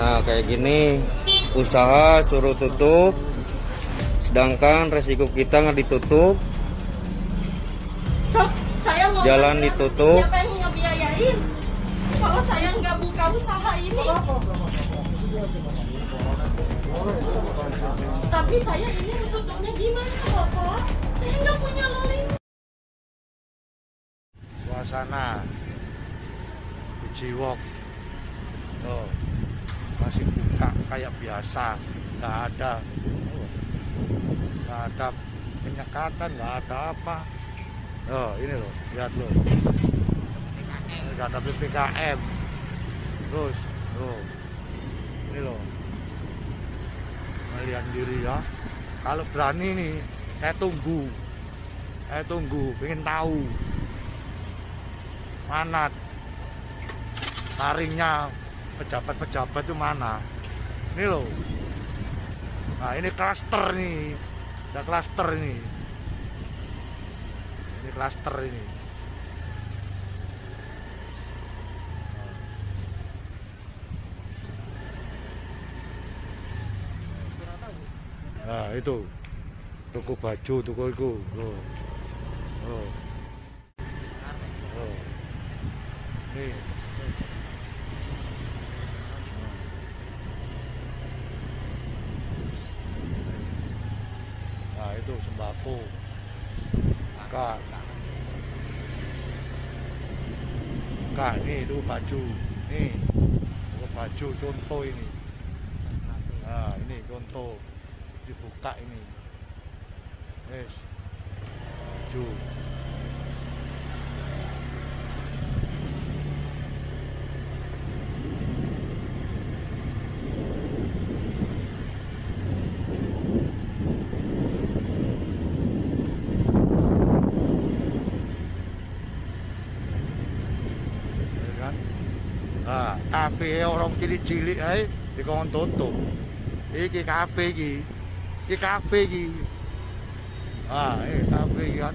Nah, kayak gini usaha suruh tutup sedangkan resiko kita nggak ditutup So, saya mau Jalan nanya, ditutup. Siapa yang ngebiayain? Kalau saya nggak buka usaha ini. Tapi saya ini tutupnya gimana, Bapak? Saya nggak punya lolling. suasana Jiwok tuh masih buka kayak biasa. Nggak ada. Nggak ada penyekatan nggak ada apa. Oh ini loh lihat loh. Nggak ada ppkm terus loh. Ini loh. Melihat diri ya. Kalau berani nih saya tunggu. Saya tunggu pengen tahu. Mana taringnya pejabat-pejabat itu mana ini loh nah ini klaster nih ada klaster ini ini klaster ini nah itu toko baju toko itu oh. Oh. Oh. Nih. Itu sembako. Kak. Kak nih itu baju. Nih. Baju contoh ini. Nah ini contoh. Dibuka ini. Yes. Baju. Ah kafe orang cilik-cilik ae dikon tutup iki kafe iki iki kafe iki ah eh kafe iki kan